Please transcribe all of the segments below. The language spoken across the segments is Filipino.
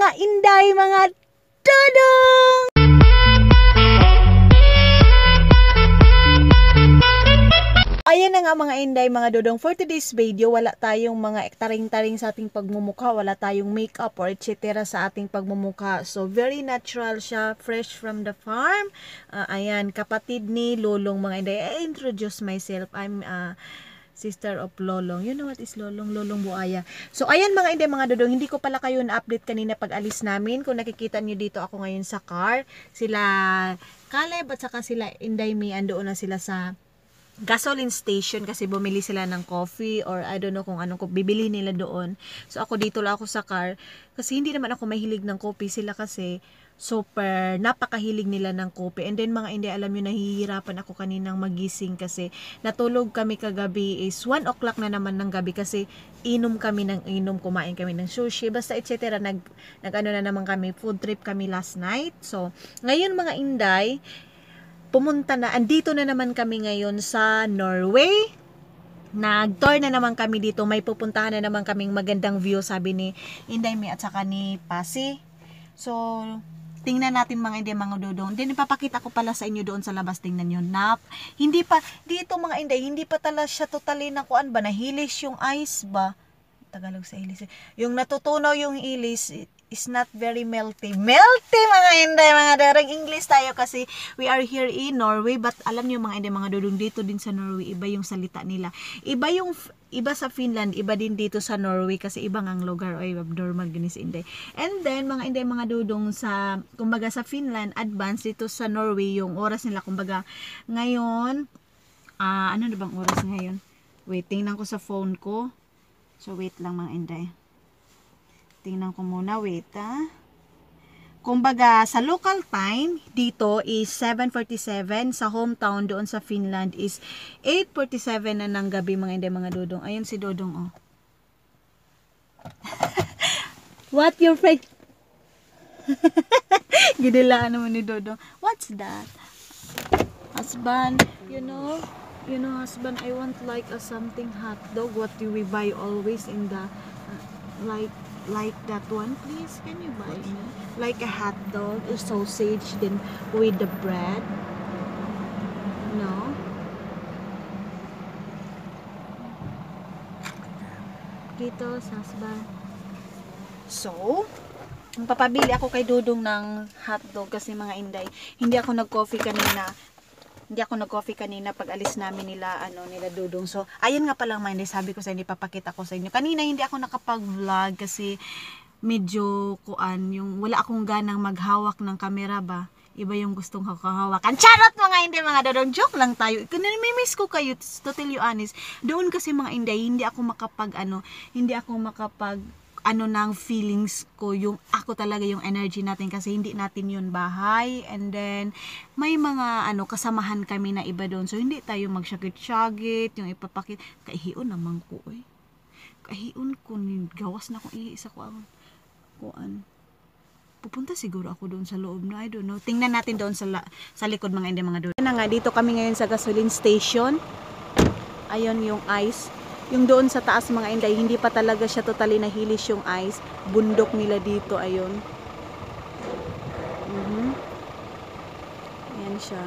mga inday, mga dodong! Ayan na nga mga inday, mga dodong. For today's video, wala tayong mga taring-taring sa ating pagmumukha. Wala tayong makeup or etc. sa ating pagmumukha. So, very natural siya. Fresh from the farm. Ah, ayan, kapatid ni Lolong mga inday. I introduce myself. I'm uh, sister of Lolong. You know what is Lolong? Lolong Buaya. So, ayan mga inday, mga dodong. Hindi ko pala kayo na-update kanina pag alis namin. Kung nakikita nyo dito ako ngayon sa car. Sila Caleb at saka sila Inday Mi. Andoon na sila sa gasoline station kasi bumili sila ng coffee or I don't know kung anong bibili nila doon. So ako dito lang ako sa car kasi hindi naman ako mahilig ng coffee sila kasi super napakahilig nila ng coffee. And then mga hindi alam nyo nahihirapan ako kaninang magising kasi natulog kami kagabi is 1 o'clock na naman ng gabi kasi inom kami ng inom, kumain kami ng sushi, basta etc. Nag, nag ano na naman kami, food trip kami last night. So, ngayon mga inday, pumunta na, andito na naman kami ngayon sa Norway. Nag-tour na naman kami dito. May pupuntahan na naman kaming magandang view, sabi ni Inday Mi at saka ni Pasi. So, tingnan natin mga Inday, mga dodong. Then, ipapakita ko pala sa inyo doon sa labas. Tingnan nyo. Nap. Hindi pa, dito mga Inday, hindi pa tala siya totally na kuan ba, nahilis yung ice ba? Tagalog sa ilis. Yung natutunaw yung ilis, is not very melty. Melty mga Inday, mga darang English tayo kasi we are here in Norway but alam niyo mga Inday, mga dudong dito din sa Norway, iba yung salita nila. Iba yung iba sa Finland, iba din dito sa Norway kasi ibang ang lugar ay abnormal ginis Inday. And then mga Inday, mga dudong sa kumbaga sa Finland, advance dito sa Norway yung oras nila kumbaga ngayon ah ano na bang oras ngayon? Wait, tingnan ko sa phone ko. So wait lang mga Inday. Tingnan ko muna, wait ah. Kumbaga, sa local time, dito is 7.47. Sa hometown doon sa Finland is 8.47 na ng gabi mga hindi mga dodong. Ayun si Dodong, oh. What your fake? Gidilaan naman ni Dodong. What's that? Husband, you know, you know, husband, I want like a something hot dog. What do we buy always in the, uh, like, like that one, please? Can you buy me? Like a hot dog, a sausage, then with the bread. No? Dito, husband. So, papabili ako kay Dudong ng hotdog kasi mga inday. Hindi ako nag-coffee kanina. Hindi ako nag-coffee kanina pag alis namin nila, ano, nila Dudong. So, ayun nga palang mga inday, sabi ko sa inyo, papakita ko sa inyo. Kanina hindi ako nakapag-vlog kasi medyo kuan, yung wala akong ganang maghawak ng camera ba. Iba yung gustong hawakan. Charot mga hindi mga dodong. Joke lang tayo. Namimiss ko kayo, to tell you honest. Doon kasi mga inday, hindi ako makapag ano, hindi ako makapag ano ng feelings ko yung ako talaga yung energy natin kasi hindi natin yun bahay. And then may mga ano kasamahan kami na iba doon. So hindi tayo magsyagit-syagit yung ipapakit. Kahiyon naman ko eh. Kahiyon ko gawas na kung iisa ko ang kuan pupunta siguro ako doon sa loob na I don't know. Tingnan natin doon sa la, sa likod mga hindi mga doon. Na nga dito kami ngayon sa gasoline station. Ayon yung ice yung doon sa taas mga inday, hindi pa talaga siya totally nahilis yung ice. Bundok nila dito, ayun. Mm -hmm. Ayan siya.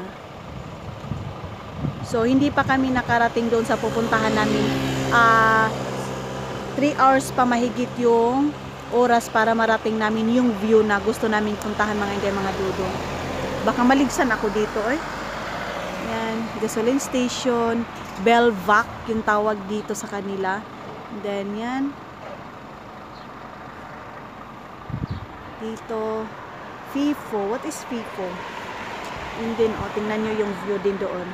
So, hindi pa kami nakarating doon sa pupuntahan namin. Ah, uh, 3 hours pa mahigit yung oras para marating namin yung view na gusto namin puntahan mga inday, mga dudo. Baka maligsan ako dito, eh. Yan, gasoline station, Belvac yung tawag dito sa kanila. And then yan. Dito, FIFO. What is FIFO? Yun din, oh, tingnan nyo yung view din doon.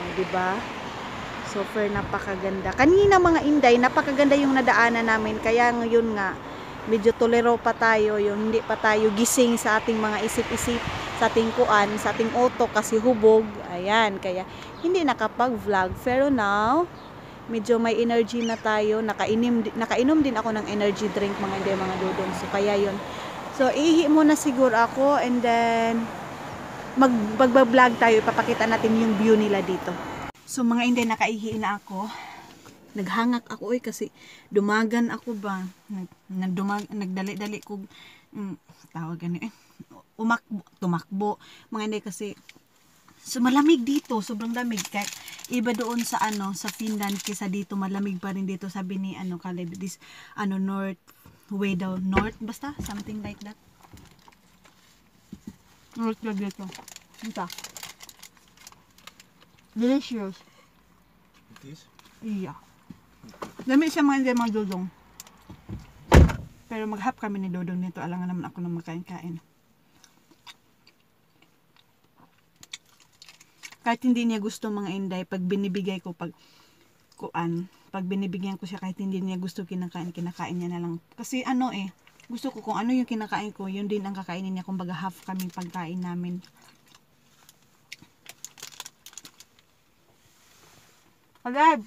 Oh, diba? Super napakaganda. Kanina mga inday, napakaganda yung nadaanan namin. Kaya ngayon nga, medyo tolero pa tayo, yung hindi pa tayo gising sa ating mga isip-isip sa ating kuan, sa ating auto kasi hubog. Ayan, kaya hindi nakapag-vlog. Pero now, medyo may energy na tayo. Nakainom, nakainom din ako ng energy drink mga hindi mga dudong. So, kaya yon So, ihi muna siguro ako and then mag, mag-vlog tayo. Ipapakita natin yung view nila dito. So, mga hindi nakaihi na ako. naghangak ako oy kasi dumagan ako ba nagdali-dali ko mm, tawag gani eh umakbo tumakbo mga hindi kasi So malamig dito, sobrang lamig. Kahit iba doon sa ano, sa Finland kaysa dito malamig pa rin dito sabi ni ano Caleb this ano north way down north basta something like that. North na dito. Ito. Delicious. It is. Iya. Dami siya mga hindi mga dudong. Pero mag-hap kami ni Dodong nito. Alangan naman ako ng makain-kain. Kahit hindi niya gusto mga inday, pag binibigay ko, pag kuan, pag binibigyan ko siya kahit hindi niya gusto kinakain, kinakain niya na lang. Kasi ano eh, gusto ko kung ano yung kinakain ko, yun din ang kakainin niya. Kumbaga half kaming pagkain namin. Alive!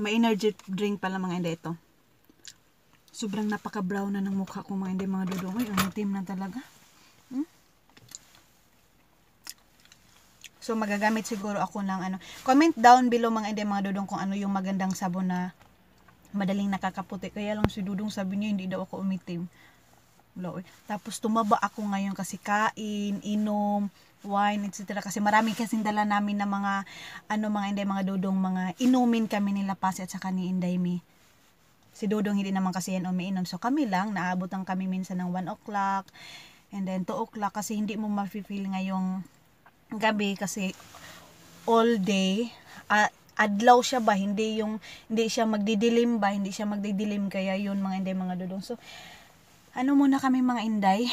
May energy drink pala mga hindi ito. Sobrang napaka-brown na ng mukha ko mga hindi mga dudong. Ay, ang itim na talaga. Hmm? So, magagamit siguro ako ng ano. Comment down below mga hindi mga dudong kung ano yung magandang sabon na madaling nakakaputi. Kaya lang si Dudong sabi niya hindi daw ako umitim. Wala, oy. Tapos tumaba ako ngayon kasi kain, inom, wine, etc. Kasi marami kasing dala namin na mga, ano mga inday, mga dudong, mga inumin kami nila Pasi at saka ni Inday Mi. Si Dudong hindi naman kasi yan umiinom. So kami lang, naabot ang kami minsan ng 1 o'clock, and then 2 o'clock kasi hindi mo ma-feel ngayong gabi kasi all day, ah, adlaw siya ba, hindi yung, hindi siya magdidilim ba, hindi siya magdidilim, kaya yun mga inday, mga dudong. So, ano muna kami mga inday,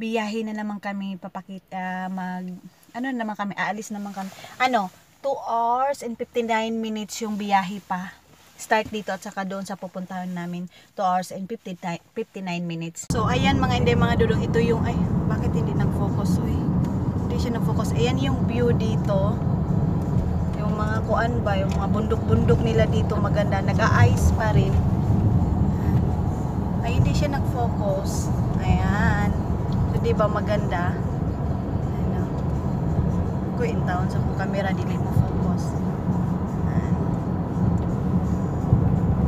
biyahe na naman kami papakita mag ano na naman kami aalis naman kami. Ano 2 hours and 59 minutes yung biyahe pa start dito at saka doon sa pupuntahan namin 2 hours and 59, 59 minutes. So ayan mga hindi mga dudong ito yung ay bakit hindi nag-focus uy? Hindi siya nag-focus. Ayan yung view dito. Yung mga kuan ba yung mga bundok-bundok nila dito maganda. Nag-a-ice pa rin. Ay hindi siya nag-focus. Ayan. So di ba maganda? Ano ko in sa kung camera dili mo focus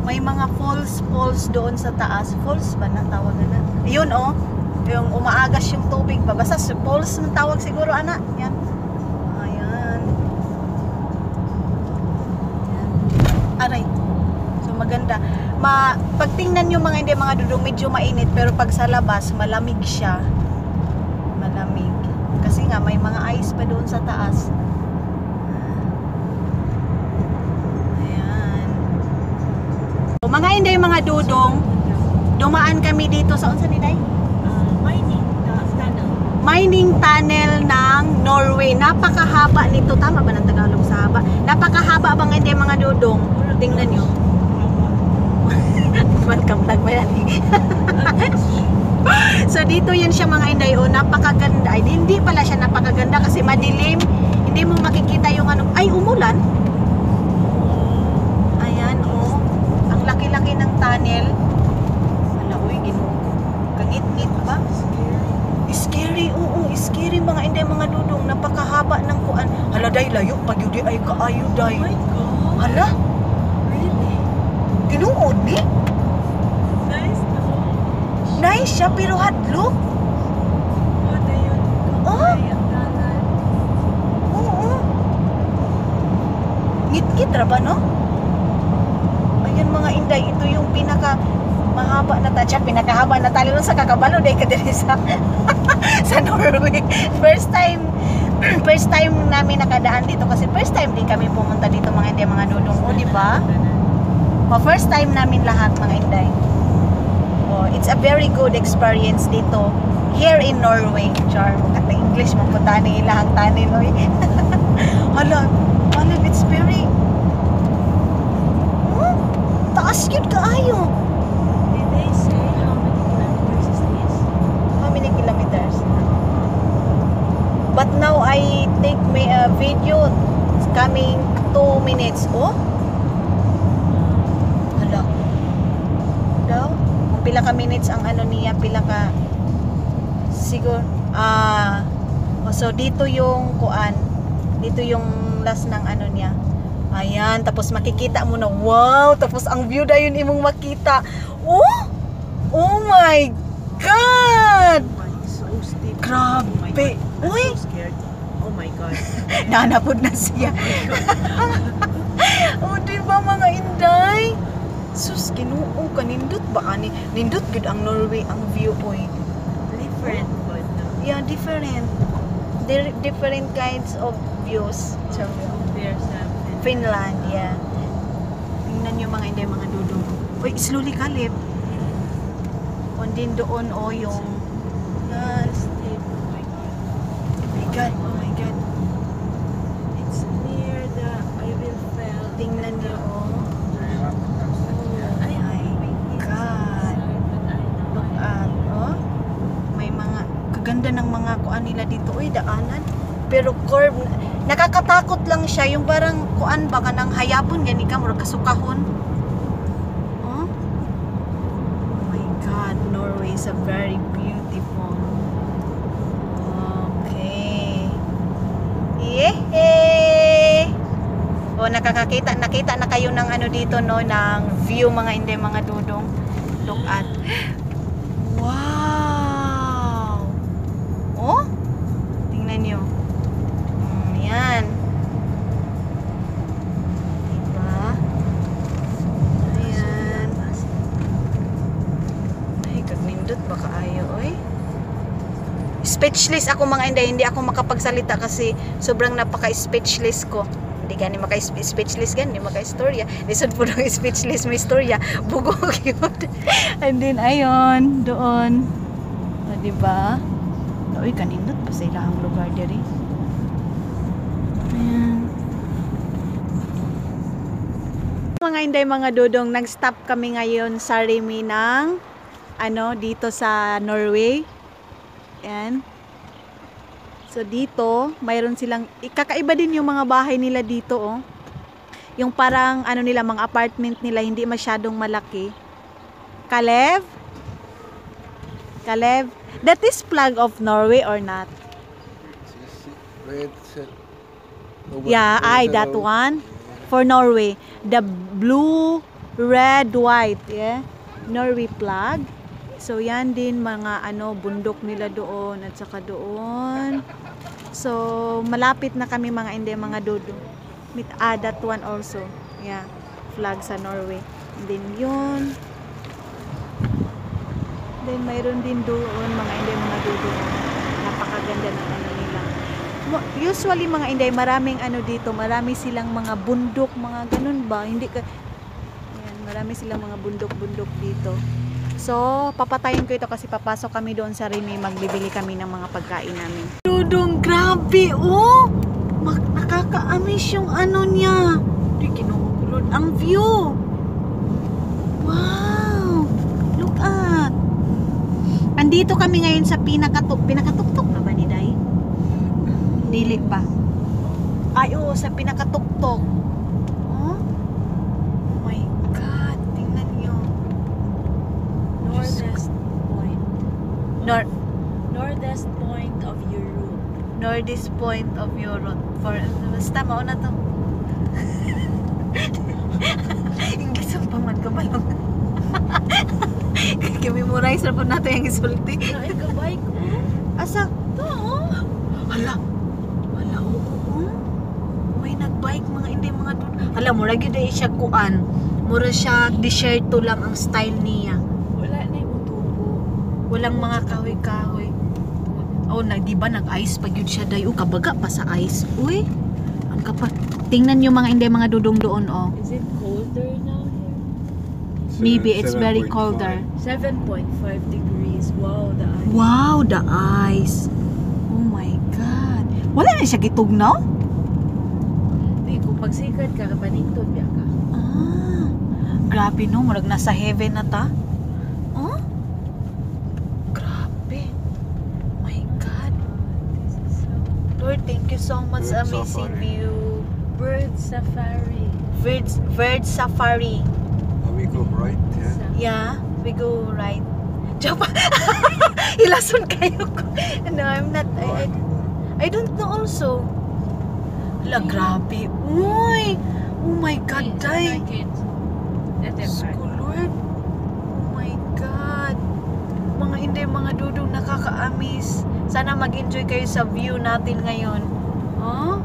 may mga falls falls doon sa taas. Falls ba na tawag na? Yun oh. Yung umaagas yung tubig ba basta falls ang tawag siguro ana. Yan. Ayan. Ayan. aray. So maganda. Ma pagtingnan nyo mga hindi mga dudong medyo mainit pero pag sa labas malamig siya. Malamig. Kasi nga may mga ice pa doon sa taas mga hindi mga dudong dumaan kami dito sa unsa ni Day? mining tunnel. mining tunnel ng Norway. Napakahaba nito. Tama ba ng Tagalog sa haba? Napakahaba bang hindi mga dudong? Tingnan nyo. Vlog ba yan? so dito yan siya mga inday. Oh, napakaganda. Ay, hindi pala siya napakaganda kasi madilim. Hindi mo makikita yung ano. Ay, umulan. Ayan, oh. Ang laki-laki ng tunnel. Ala, uy, gino. Kangit-ngit ba? Scary, oo, scary mga inday mga dudong. Napakahaba ng kuan. Hala, day, layo. Pag yun di ay kaayo, day. Oh my god. Hala, Really? tinuod ni. Nice. Nice siya, pero hadlo. What are you? Oh. Oo. Ngit-ngit ra ba, no? Inday, ito yung pinaka mahaba na tatya, pinakahaba na nun sa kakabalo day ka diri sa Norway. First time first time namin nakadaan dito kasi first time din kami pumunta dito mga inday mga dudong o di ba? O, first time namin lahat mga inday. Oh, it's a very good experience dito here in Norway. Char, kata English mo punta ni ilahang tani no. Hala, hala, it's very Hmm? Taas yun kaayo. Did they say how many kilometers is this? How many kilometers? But now I take my uh, video It's coming 2 minutes. Oh? Hala. Daw? Pila ka minutes ang ano niya, pila ka siguro ah O, so dito yung kuan. Dito yung last ng ano niya. Ayan, tapos makikita mo na wow, tapos ang view na yun imong makita. Oh! Oh my god! So. Grabe. Oh Uy! so. Oh my God. Nanapod na siya. oh, di ba mga inday? Sus, kinuo ka, nindot ba ani? Nindot gud ang Norway ang viewpoint. Different no. Yeah, different. There different kinds of views sa Finland, yeah. Tingnan niyo mga inday, mga dudong. Uy, slowly kalip. Din doon, oh, yung... Steep. Oh my God. Oh my God, oh. It's near the Eiffel. Tingnan oh. Look at, oh. Mga, kaganda ng mga kuan nila dito. Uy, daanan. Pero curve, nakakatakot lang siya. Yung parang kuan ba ka ng hayapon, gani ka, murag kasukahon. Oh. Oh my God, Norway is a very beautiful. Okay. Yehey! O nakakakita, nakita na kayo ng ano dito no, ng view mga hindi mga dudong. Look at. Speechless ako mga inday, hindi ako makapagsalita kasi sobrang napaka-speechless ko. Hindi gani maka-speechless gani, maka-istorya. Lisod po ng speechless may istorya. Bugog yun. And then, ayun, doon. O, diba? Uy, kanindot pa sa ilahang lugar diri. Ayan. Mga inday, mga dudong, nag-stop kami ngayon sa Rimi ng ano, dito sa Norway. Ayan. So dito, mayroon silang kakaiba din yung mga bahay nila dito oh. Yung parang ano nila mga apartment nila hindi masyadong malaki. Kalev? Kalev, that is flag of Norway or not? Red set. Yeah, I that one for Norway. The blue, red, white, yeah. Norway flag. So yan din mga ano bundok nila doon at saka doon. So malapit na kami mga hindi mga dodo. Meet ah, that one also. Yeah, flag sa Norway. And then yun. Then mayroon din doon mga hindi mga dodo. Napakaganda ng ano nila. Usually mga inday maraming ano dito, marami silang mga bundok, mga ganun ba? Hindi ka Ayan, marami silang mga bundok-bundok dito. So, papatayin ko ito kasi papasok kami doon sa Rimi, magbibili kami ng mga pagkain namin. Dudong, grabe, oh! Mak nakaka-amaze yung ano niya. Di kinukulod ang view. Wow! Look at! Andito kami ngayon sa pinakatuk, pinakatuktok na ba ni Day? Dili pa. Ay, oo, sa pinakatuktok. Oh? Oh my God, tingnan niyo. Northest point. Nor Northest point of Europe. northeast point of Europe. For, basta, mauna to. Ingles ang pamad ka ba lang? Kaya-memorize na po natin yung isulti. Ay, ka-bike ko. Asa? To, oh. Hala. Hala, oo. May nagbike mga hindi mga dun. Hala, mura gyud ay siya kuan. Mura siya desierto lang ang style niya. Wala na yung tubo. Walang mga kahoy-kahoy. Oh, na, di ba nag-ice pag yun siya dayo kabaga pa sa ice. Uy, ang kapal. Tingnan nyo mga hindi mga dudong doon oh. Is it colder now here? Maybe it's very colder. 7.5 degrees. Wow, the ice. Wow, the ice. Oh my god. Wala na siya gitugnaw? Di, kung magsikat ka, kapanintod biya ka. Ah, grabe no, murag nasa heaven na ta. Oh? Grabe. My God. This is so... Lord, thank you so much. Bird Amazing safari. view. Bird safari. Bird, bird safari. Oh, we go right, yeah. Yeah, we go right. Ilason kayo ko. No, I'm not. I, I I, I don't know also. La, grabe. Uy! Oh my God, day. Sko, Lord. Oh my God. Mga hindi, mga dudong nakakaamis. Sana mag-enjoy kayo sa view natin ngayon. Huh?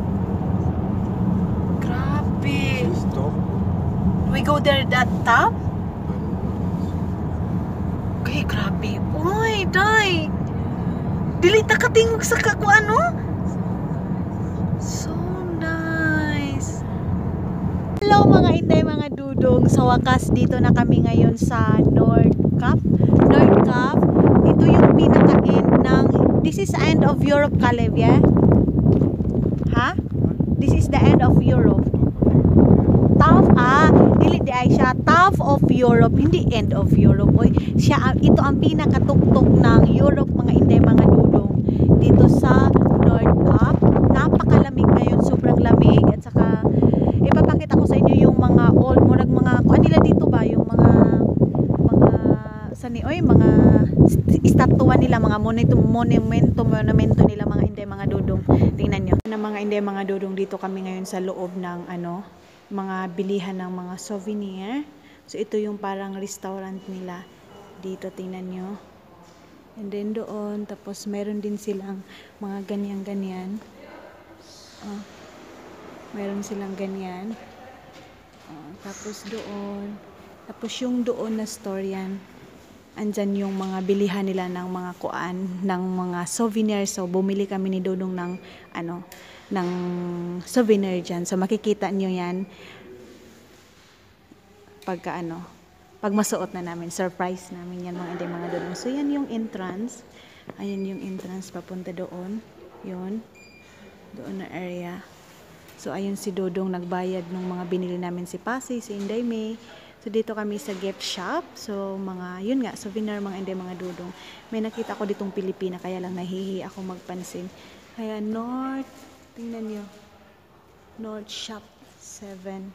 Grabe. We go there that top? Kay grabe. Uy, day. Dili ta katingog sa kako ano? So nice. Hello mga inday, mga dudong. Sa wakas dito na kami ngayon sa North Cap. North Cap. Ito yung pinaka-end ng This is end of Europe, Caleb, yeah? Ha? This is the end of Europe. Top ah, dili di ay siya top of Europe, hindi end of Europe. Oy, siya ito ang pinakatuktok ng Europe mga inday mga dudong dito sa North Cap. Napakalamig ngayon, sobrang lamig at saka ipapakita ko sa inyo yung mga old murag mga kuan nila dito ba yung mga mga sani oy mga st- estatwa nila mga monumento monumento monumento nila mga inday mga dudong. Tingnan nyo. Na mga inday mga dudong dito kami ngayon sa loob ng ano mga bilihan ng mga souvenir. So ito yung parang restaurant nila. Dito tingnan nyo. And then doon tapos meron din silang mga ganyan ganyan. Oh, meron silang ganyan. Oh, tapos doon. Tapos yung doon na store yan andyan yung mga bilihan nila ng mga kuan ng mga souvenir so bumili kami ni Dodong ng ano ng souvenir dyan. So makikita nyo yan pagka ano pag masuot na namin. Surprise namin yan mga hindi mga Dodong. So yan yung entrance. Ayan yung entrance papunta doon. Yun. Doon na area. So ayun si Dodong nagbayad ng mga binili namin si Pasi, si Inday May. So dito kami sa gift shop. So mga yun nga souvenir mga Inday mga Dodong. May nakita ko ditong Pilipina kaya lang nahihi ako magpansin. Kaya North, tingnan niyo. North Shop 7.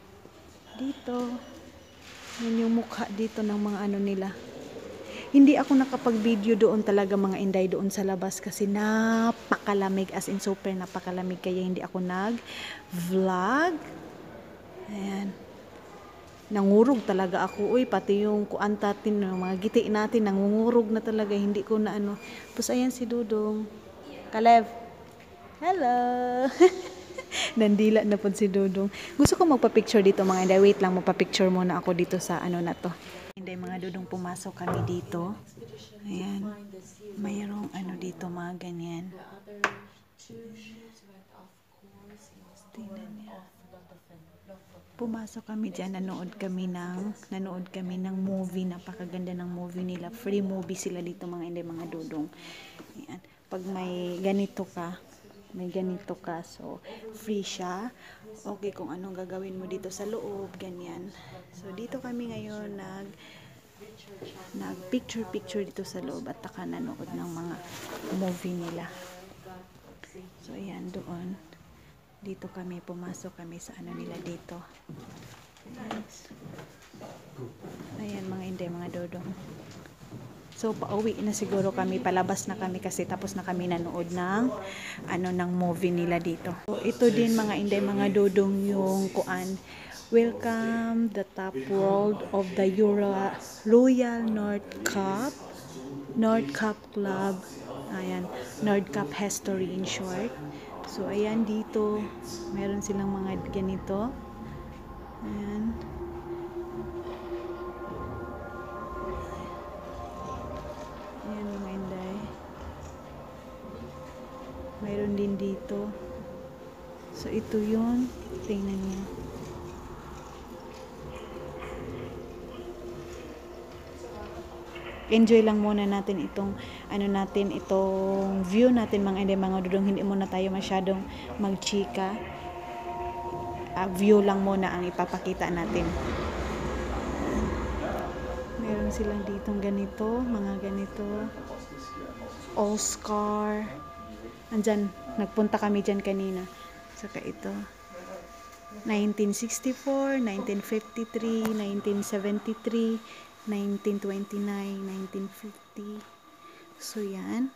Dito. Yan yung mukha dito ng mga ano nila. Hindi ako nakapag-video doon talaga mga inday doon sa labas kasi napakalamig as in super napakalamig kaya hindi ako nag-vlog. Ayan. Nangurog talaga ako. Uy, pati yung kuan natin, yung mga giti natin, nangungurog na talaga. Hindi ko na ano. Tapos ayan si Dudong. Kalev. Hello! Nandila na po si Dudong. Gusto ko magpa-picture dito mga inday. Wait lang, magpa-picture muna ako dito sa ano na to. Inday mga Dudong, pumasok kami dito. Ayan. Mayroong ano dito, mga ganyan. Tingnan niya. Pumasok kami dyan, nanood kami ng, nanood kami ng movie, napakaganda ng movie nila. Free movie sila dito mga inday, mga dudong. Ayan. Pag may ganito ka, may ganito ka, so free siya. Okay kung anong gagawin mo dito sa loob, ganyan. So dito kami ngayon nag nag picture picture dito sa loob at taka nanood ng mga movie nila. So ayan doon. Dito kami pumasok kami sa ano nila dito. Ayan mga hindi mga dodong. So pauwi na siguro kami, palabas na kami kasi tapos na kami nanood ng ano ng movie nila dito. So ito din mga inday mga dodong yung kuan. Welcome the top world of the Euro Royal North Cup. North Cup Club. Ayan, North Cup History in short. So ayan dito, meron silang mga ganito. Ayan. Ayan mga inday. Mayroon din dito. So ito yun. Tingnan niyo. Enjoy lang muna natin itong ano natin itong view natin mga inday mga dudong. Hindi muna tayo masyadong magchika. Ah, view lang muna ang ipapakita natin. Meron silang ditong ganito mga ganito. Oscar. Andyan nagpunta kami dyan kanina. Saka ito. 1964 1953 1973 1929 1950 so yan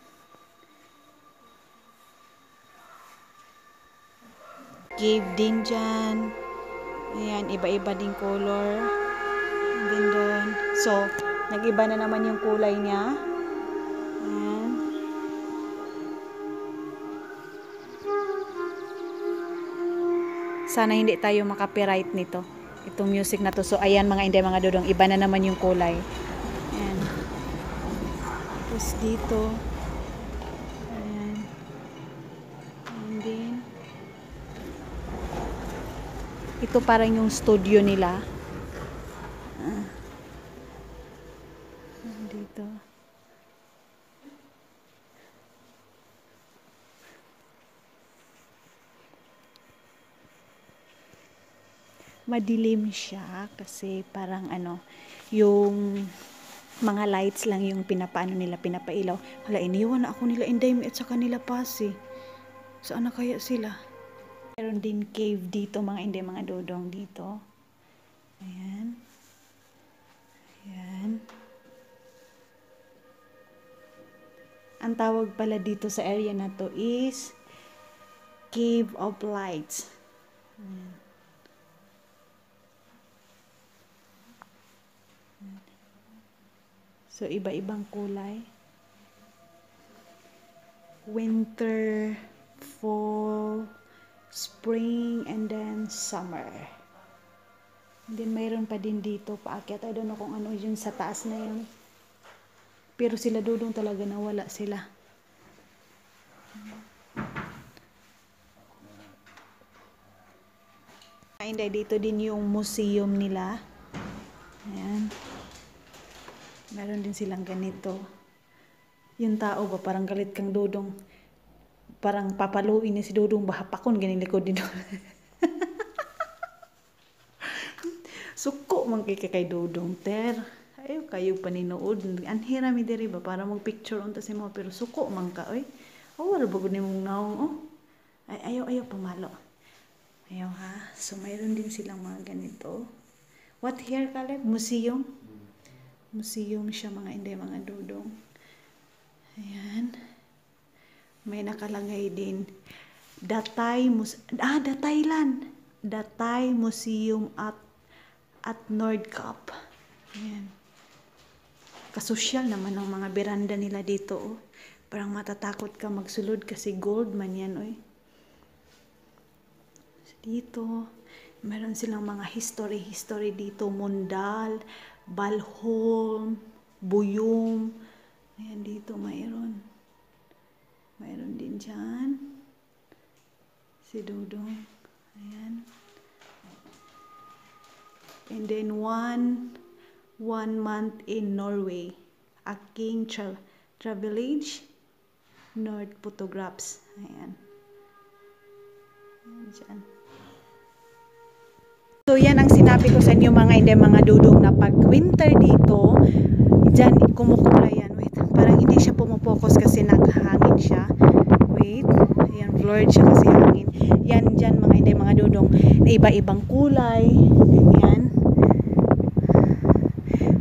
cave din dyan. Ayan, iba-iba din color. And then. So, nag-iba na naman yung kulay niya. Sana hindi tayo makapiright nito. Itong music na to. So, ayan mga hindi, mga dudong. Iba na naman yung kulay. Ayan. Tapos dito. Ayan. And then, ito parang yung studio nila. Ah. Dito. Madilim siya kasi parang ano, yung mga lights lang yung pinapaano nila, pinapailaw. Hala, iniwan ako nila Inday at sa kanila pasi. Saan na kaya sila? Meron din cave dito, mga hindi, mga dodong dito. Ayan. Ayan. Ang tawag pala dito sa area na to is Cave of Lights. Ayan. So, iba-ibang kulay. Winter, fall, spring, and then summer. Then mayroon pa din dito paakyat. I don't know kung ano yun sa taas na yun. Pero sila dudong talaga nawala sila. Hindi, dito din yung museum nila. Ayan. Meron din silang ganito. Yung tao ba, parang galit kang dudong. Parang papaluin niya si dudong, bahapakon, ginilikod din Suko man kay kay Dodong ter. Ayo kayo paninood. Anhira mi diri ba para mag picture unta si mo pero suko man ka oy. Oh, wala ba gud nimong naong oh. Ay ayo ayo pamalo. Ayaw ha. So mayroon din silang mga ganito. What here Caleb? Museum. Museum siya mga hindi mga dudong. Ayan. May nakalagay din. Datay Mus Ah, Datayland. Datay Museum at at Nordkap. Ayan. Kasosyal naman ang mga beranda nila dito. Oh. Parang matatakot ka magsulod kasi gold man yan. Oy. Dito, meron silang mga history-history dito. Mundal, Balholm, Buyong. Ayan dito mayroon. Mayroon din dyan. Si Dudong. Ayan. And then one one month in Norway. A King tra Travelage North Photographs. Ayan. Ayan dyan. So yan ang sinabi ko sa inyo mga hindi mga dudong na pag winter dito, dyan kumukulay yan. Wait, parang hindi siya pumupokus kasi naghangin siya. Wait, ayan, blurred siya kasi hangin. Yan dyan mga hindi mga dudong na iba-ibang kulay. Ganyan.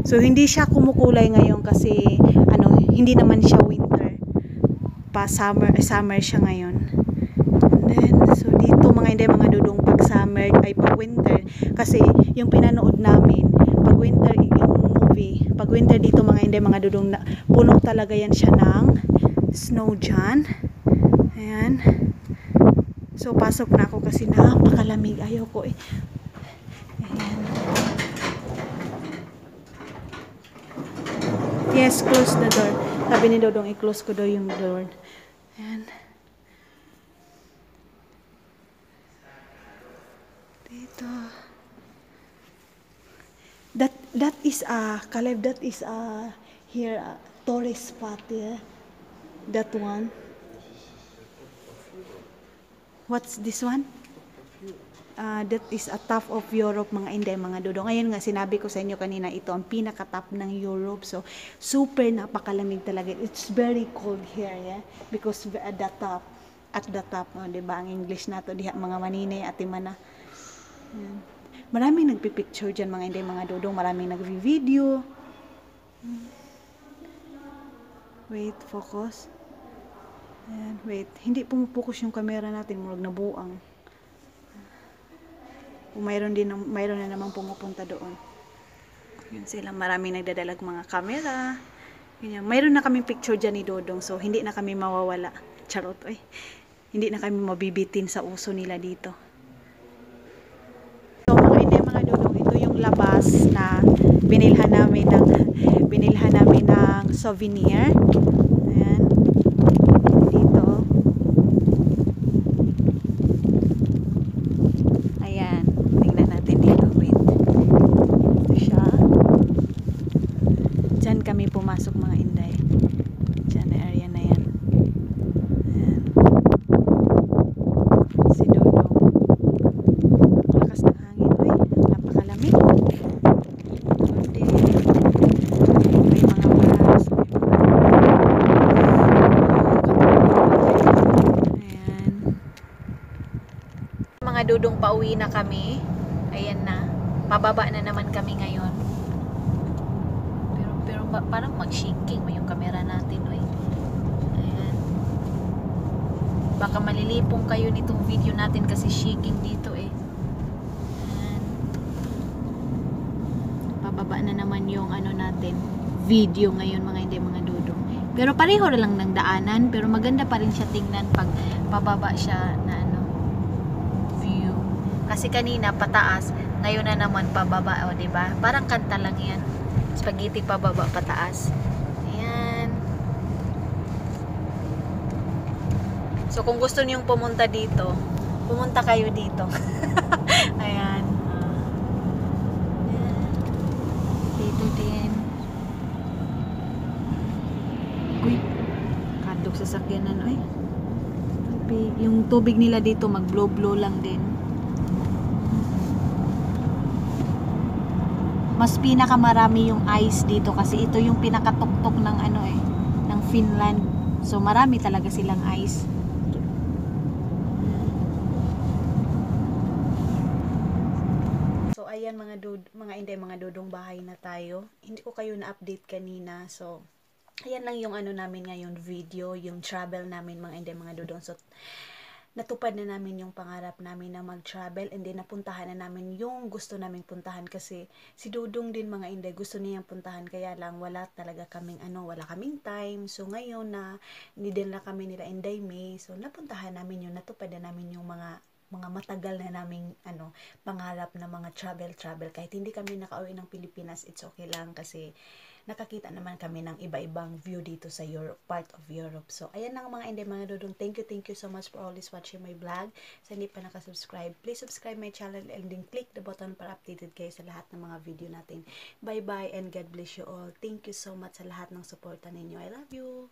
So hindi siya kumukulay ngayon kasi ano, hindi naman siya winter. Pa summer, summer siya ngayon. And then, so dito mga hindi mga dudong pag summer ay pag winter. Kasi yung pinanood namin pag winter yung movie pag winter dito mga hindi mga dudong na, puno talaga yan siya ng snow dyan. Ayan. So pasok na ako kasi napakalamig. Ayaw ko eh. Ayan. Yes close the door. Sabi ni Dodong i-close ko daw yung door. Ayan. Dito. That is a Caleb that is a here a tourist spot yeah. That one. What's this one? Ah, that is a top of Europe mga hindi mga dodo. Ngayon nga sinabi ko sa inyo kanina ito ang pinaka-top ng Europe. So super napakalamig talaga. It's very cold here, yeah. Because at the top, at the top, oh, 'di ba? Ang English nato diha mga maninay at mana. Yan. Maraming nagpipicture dyan mga hindi mga dodong. Maraming nagvi-video. Wait, focus. Ayan, wait. Hindi pumupokus yung camera natin. Murag nabuang. Kung mayroon din mayroon na namang pumupunta doon. Yun sila, maraming nagdadalag mga camera. Ganyan. Mayroon na kaming picture dyan ni Dodong, so hindi na kami mawawala. Charot, eh. Hindi na kami mabibitin sa uso nila dito. So mga hindi mga Dodong, ito yung labas na binilhan namin ng binilhan namin ng souvenir. Ayan. Dito. Ayan. Tingnan natin dito. Wait. Ito siya. Diyan kami pumasok mga inday. Diyan na area na yan. Ayan. Si Dodong. Ang Lakas ng hangin. Uy, napakalamig. Kundi, may mga maras. Ayan. Mga dudong pauwi na kami. Ayan na. Pababa na naman kami ngayon. Pero, pero ba, parang mag-shaking mo yung camera natin. Uy. Ayan. Baka malilipong kayo nitong video natin kasi shaking dito eh. Ayan. Pababa na naman yung ano natin video ngayon mga hindi mga dudong. Pero pareho lang ng daanan pero maganda pa rin siya tingnan pag pababa siya na. Kasi kanina pataas, ngayon na naman pababa, o ba? Parang kanta lang 'yan. Spaghetti pababa pataas. Ayan. So kung gusto niyong pumunta dito, pumunta kayo dito. Ayan. Dito din. Uy, kadog sa sakyanan. Ay, yung tubig nila dito mag-blow-blow lang din. Mas pinakamarami yung ice dito kasi ito yung pinakatuktok ng ano eh, ng Finland. So marami talaga silang ice. So ayan mga dud mga hindi mga dudong bahay na tayo. Hindi ko kayo na-update kanina. So ayan lang yung ano namin ngayon video, yung travel namin mga hindi mga dudong. So natupad na namin yung pangarap namin na mag-travel and then napuntahan na namin yung gusto naming puntahan kasi si Dudong din mga inday gusto niyang puntahan. Kaya lang wala talaga kaming ano wala kaming time. So ngayon na din na kami nila Inday May. So napuntahan namin yung natupad na namin yung mga mga matagal na naming ano pangarap na mga travel travel. Kahit hindi kami nakauwi ng Pilipinas it's okay lang kasi nakakita naman kami ng iba-ibang view dito sa Europe, part of Europe. So, ayan lang mga hindi mga dudong. Thank you, thank you so much for always watching my vlog. Sa hindi pa nakasubscribe, please subscribe my channel and then click the button para updated kayo sa lahat ng mga video natin. Bye-bye and God bless you all. Thank you so much sa lahat ng suporta ninyo. I love you!